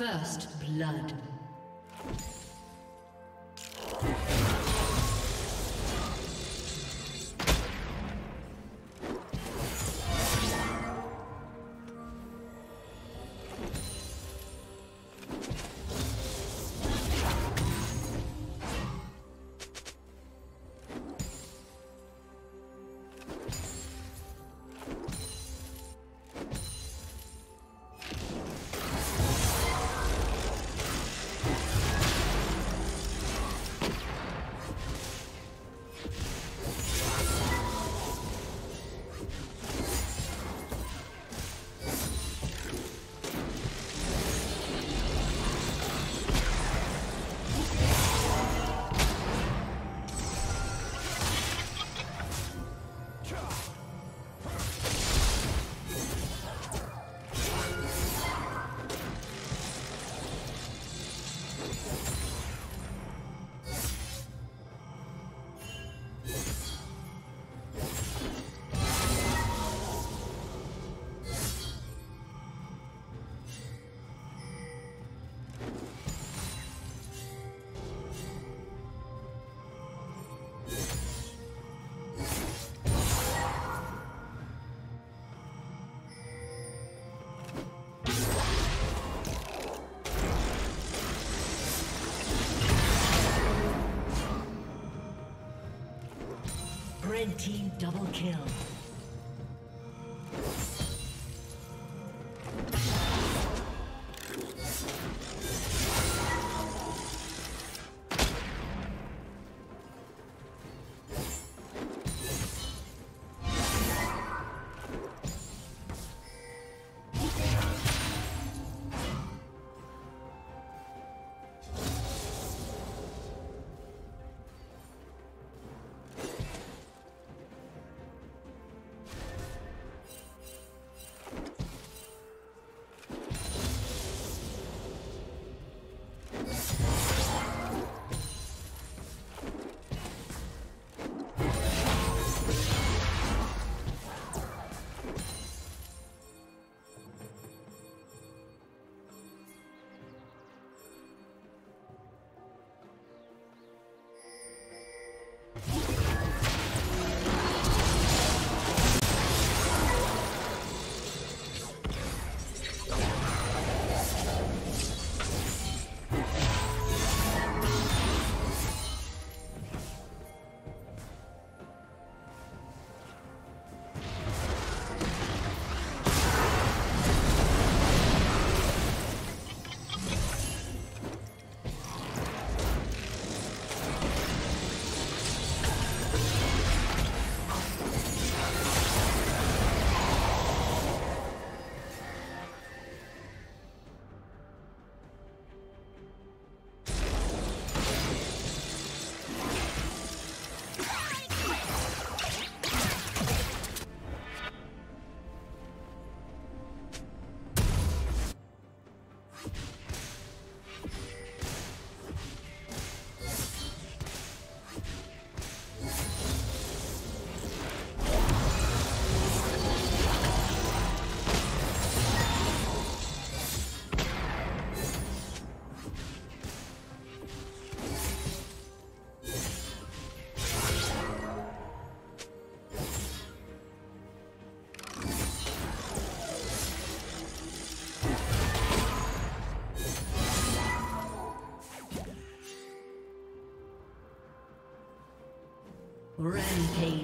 First blood. Red team double kill. Rampage.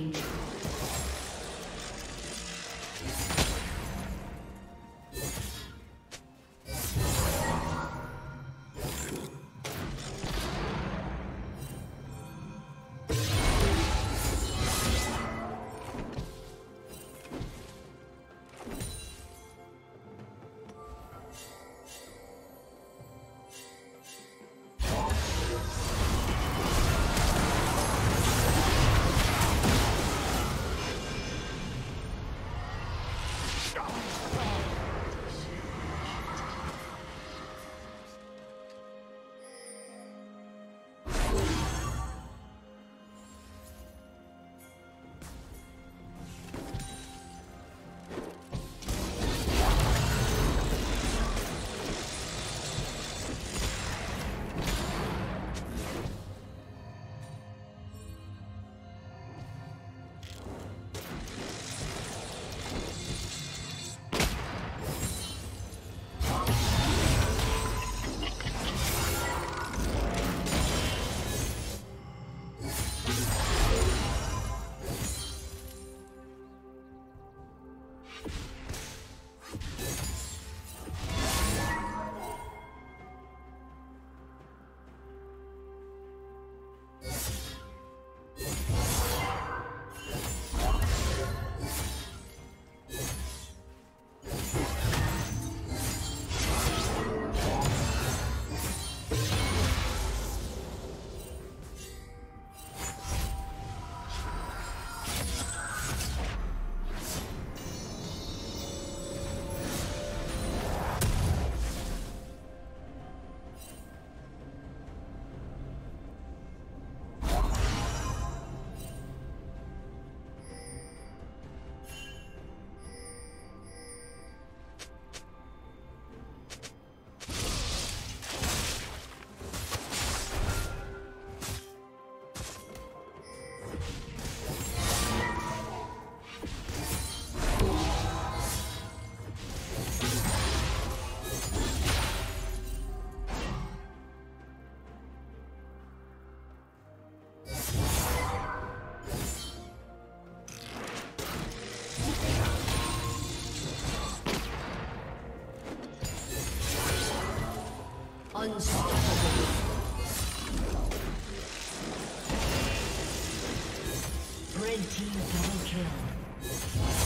Team double kill.